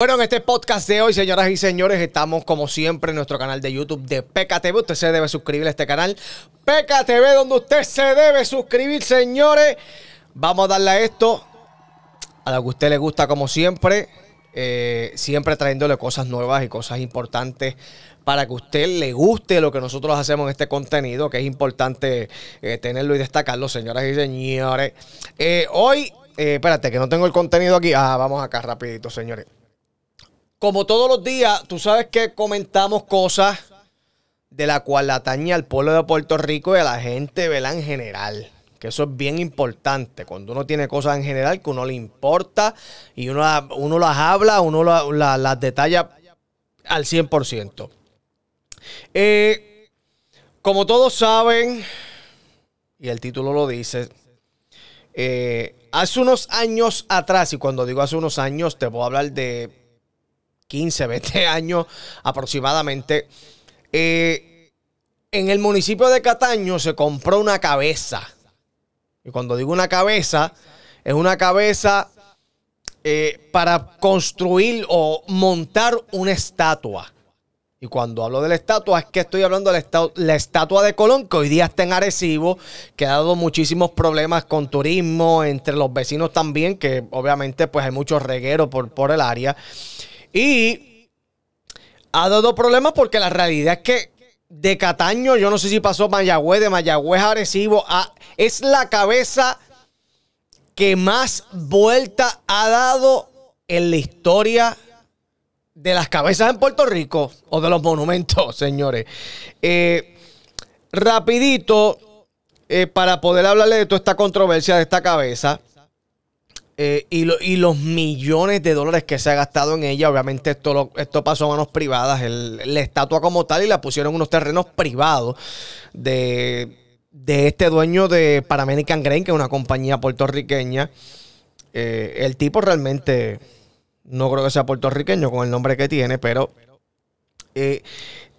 Bueno, en este podcast de hoy, señoras y señores, estamos como siempre en nuestro canal de YouTube de PKTV. Usted se debe suscribir a este canal. PKTV, donde usted se debe suscribir, señores. Vamos a darle a esto, a lo que a usted le gusta como siempre. Eh, siempre trayéndole cosas nuevas y cosas importantes para que a usted le guste lo que nosotros hacemos en este contenido, que es importante eh, tenerlo y destacarlo, señoras y señores. Eh, hoy, espérate, que no tengo el contenido aquí. Ah, vamos acá rapidito, señores como todos los días, tú sabes que comentamos cosas de la cual atañe al pueblo de Puerto Rico y a la gente, ¿verdad? En general. Que eso es bien importante. Cuando uno tiene cosas en general que uno le importa y uno, uno las habla, uno las detalla al 100%. Eh, como todos saben, y el título lo dice, eh, hace unos años atrás, y cuando digo hace unos años, te puedo hablar de 15, 20 años aproximadamente, eh, en el municipio de Cataño se compró una cabeza. Y cuando digo una cabeza, es una cabeza eh, para construir o montar una estatua. Y cuando hablo de la estatua, es que estoy hablando de la, estatua de Colón, que hoy día está en Arecibo, que ha dado muchísimos problemas con turismo, entre los vecinos también, que obviamente pues hay muchos regueros por, por el área. Y ha dado problemas porque la realidad es que de Cataño, yo no sé si pasó Mayagüez, de Mayagüez a Arecibo, es la cabeza que más vuelta ha dado en la historia de las cabezas en Puerto Rico o de los monumentos, señores. Eh, rapidito, eh, para poder hablarle de toda esta controversia de esta cabeza. Eh, y, los millones de dólares que se ha gastado en ella, obviamente esto, esto pasó a manos privadas, la estatua como tal, y la pusieron en unos terrenos privados de, este dueño de Panamerican Grain, que es una compañía puertorriqueña. Eh, el tipo realmente no creo que sea puertorriqueño con el nombre que tiene, pero eh,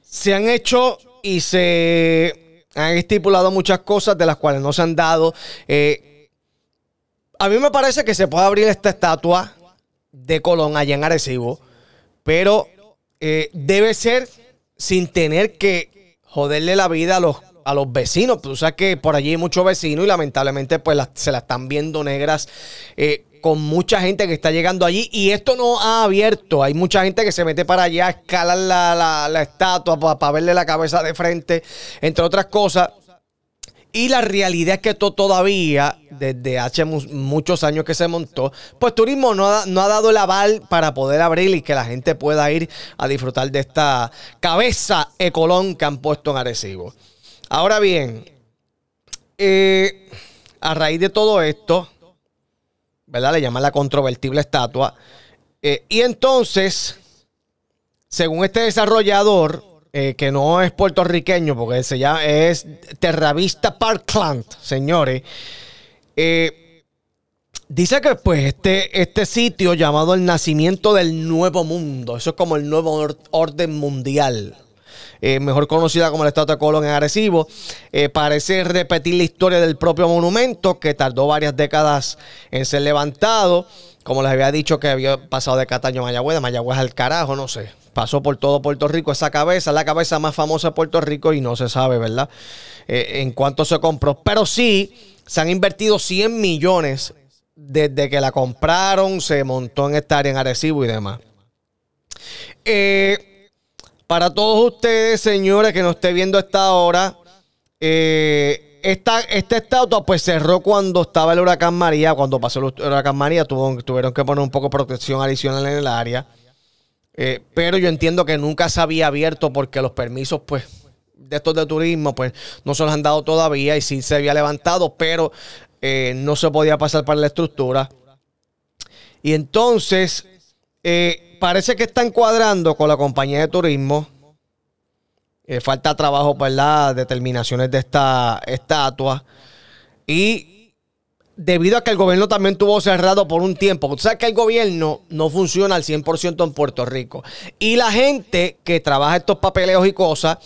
se han hecho y se han estipulado muchas cosas de las cuales no se han dado a mí me parece que se puede abrir esta estatua de Colón allá en Arecibo, pero eh, debe ser sin tener que joderle la vida a los, a los vecinos. Tú sabes que por allí hay muchos vecinos y lamentablemente pues se la están viendo negras. Eh, con mucha gente que está llegando allí y esto no ha abierto. Hay mucha gente que se mete para allá a escalar la, estatua para verle la cabeza de frente, entre otras cosas. Y la realidad es que esto todavía, desde hace muchos años que se montó, pues turismo no ha, dado el aval para poder abrir y que la gente pueda ir a disfrutar de esta cabeza ecolón que han puesto en Arecibo. Ahora bien, eh, a raíz de todo esto, ¿verdad? Le llaman la controvertible estatua. Eh, y entonces, según este desarrollador, eh, que no es puertorriqueño, porque se llama, es Terravista Parkland, señores. Eh, dice que pues este, este sitio llamado el nacimiento del nuevo mundo, eso es como el nuevo orden mundial. Eh, mejor conocida como el Estatua de Colón en Arecibo, parece repetir la historia del propio monumento que tardó varias décadas en ser levantado. Como les había dicho que había pasado de Cataño a Mayagüez, de Mayagüez al carajo, no sé pasó por todo Puerto Rico. Esa cabeza, la cabeza más famosa de Puerto Rico y no se sabe, ¿verdad? Eh, en cuánto se compró. Pero sí, se han invertido 100 millones desde que la compraron, se montó en esta área en Arecibo y demás. Eh, para todos ustedes, señores, que nos esté viendo esta hora, eh, esta, estatua pues cerró cuando estaba el huracán María. Cuando pasó el huracán María, tuvieron que poner un poco de protección adicional en el área. Eh, pero yo entiendo que nunca se había abierto porque los permisos, pues, de estos de turismo, pues, no se los han dado todavía y sí se había levantado, pero eh, no se podía pasar para la estructura. Y entonces, eh, parece que está encuadrando con la compañía de turismo. falta trabajo, ¿verdad? Determinaciones de esta estatua. Y debido a que el gobierno también tuvo cerrado por un tiempo. Tú sabes que el gobierno no funciona al 100% en Puerto Rico. Y la gente que trabaja estos papeleos y cosas,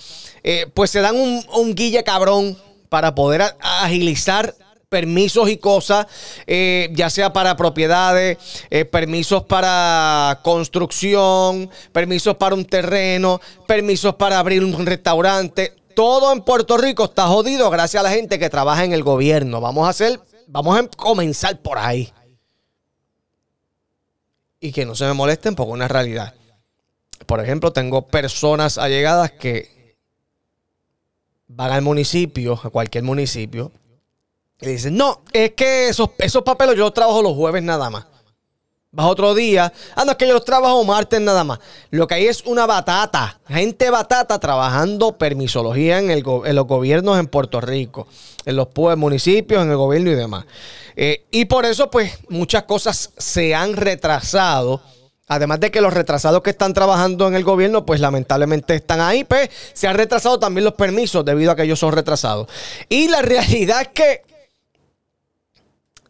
eh, pues se dan un, guille cabrón para poder agilizar permisos y cosas, eh, ya sea para propiedades, eh, permisos para construcción, permisos para un terreno, permisos para abrir un restaurante. Todo en Puerto Rico está jodido gracias a la gente que trabaja en el gobierno. Vamos a hacer, vamos a comenzar por ahí. Y que no se me molesten porque una realidad. Por ejemplo, tengo personas allegadas que van al municipio, a cualquier municipio, y dicen, no, es que esos, esos papeles yo trabajo los jueves nada más. Vas otro día. Ah, no, es que yo los trabajo martes nada más. Lo que hay es una batata. Gente batata trabajando permisología en, el, en los gobiernos en Puerto Rico. En los municipios, en el gobierno y demás. Eh, y por eso, pues, muchas cosas se han retrasado. Además de que los retrasados que están trabajando en el gobierno, pues lamentablemente están ahí, pues se han retrasado también los permisos debido a que ellos son retrasados. Y la realidad es que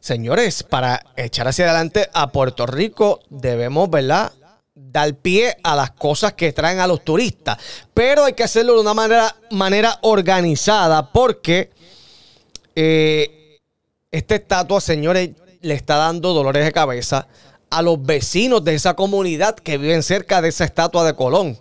Señores, para echar hacia adelante a Puerto Rico debemos, ¿verdad? Dar pie a las cosas que traen a los turistas. Pero hay que hacerlo de una manera, manera organizada porque eh, esta estatua, señores, le está dando dolores de cabeza a los vecinos de esa comunidad que viven cerca de esa estatua de Colón.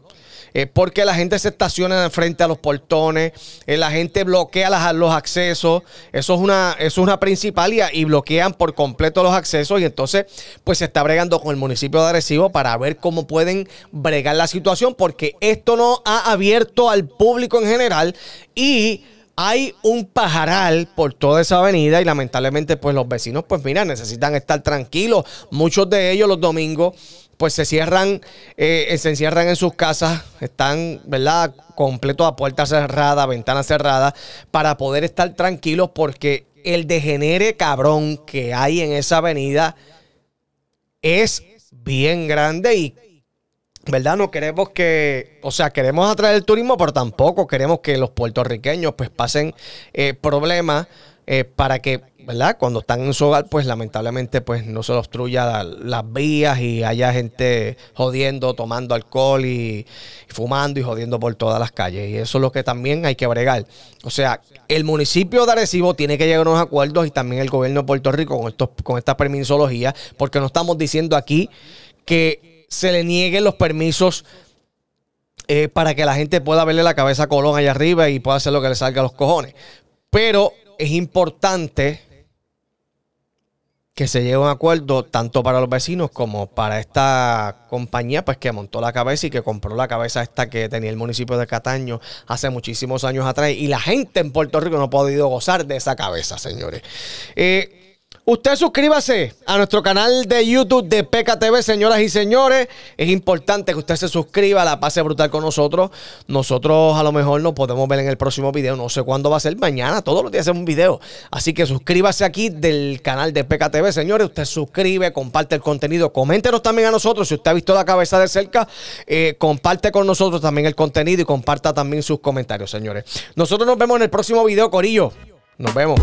Porque la gente se estaciona frente a los portones, eh, la gente bloquea los accesos, eso es una, eso es una principalía y bloquean por completo los accesos y entonces pues se está bregando con el municipio de Arecibo para ver cómo pueden bregar la situación porque esto no ha abierto al público en general y hay un pajaral por toda esa avenida y lamentablemente pues los vecinos pues mira necesitan estar tranquilos. Muchos de ellos los domingos pues se cierran, eh, se encierran en sus casas, están, ¿verdad? Completo a puerta cerrada, ventana cerrada, para poder estar tranquilos porque el degenere cabrón que hay en esa avenida es bien grande y ¿verdad? No queremos que, o sea, queremos atraer el turismo, pero tampoco queremos que los puertorriqueños pues pasen eh, problemas eh, para que, ¿verdad? Cuando están en su hogar, pues lamentablemente pues no se obstruya las vías y haya gente jodiendo, tomando alcohol y, fumando y jodiendo por todas las calles. Y eso es lo que también hay que bregar. O sea, el municipio de Arecibo tiene que llegar a unos acuerdos y también el gobierno de Puerto Rico con, estos, con esta permisología, porque no estamos diciendo aquí que se le nieguen los permisos eh, para que la gente pueda verle la cabeza a Colón allá arriba y pueda hacer lo que le salga a los cojones. Pero es importante que se llegue a un acuerdo tanto para los vecinos como para esta compañía pues que montó la cabeza y que compró la cabeza esta que tenía el municipio de Cataño hace muchísimos años atrás y la gente en Puerto Rico no ha podido gozar de esa cabeza, señores. Eh, Usted suscríbase a nuestro canal de YouTube de PKTV, señoras y señores. Es importante que usted se suscriba, la pase brutal con nosotros. Nosotros a lo mejor nos podemos ver en el próximo video. No sé cuándo va a ser, mañana, todos los días hacemos un video. Así que suscríbase aquí del canal de PKTV, señores. Usted suscribe, comparte el contenido. Coméntenos también a nosotros. Si usted ha visto la cabeza de cerca, eh, comparte con nosotros también el contenido y comparta también sus comentarios, señores. Nosotros nos vemos en el próximo video, Corillo. Nos vemos.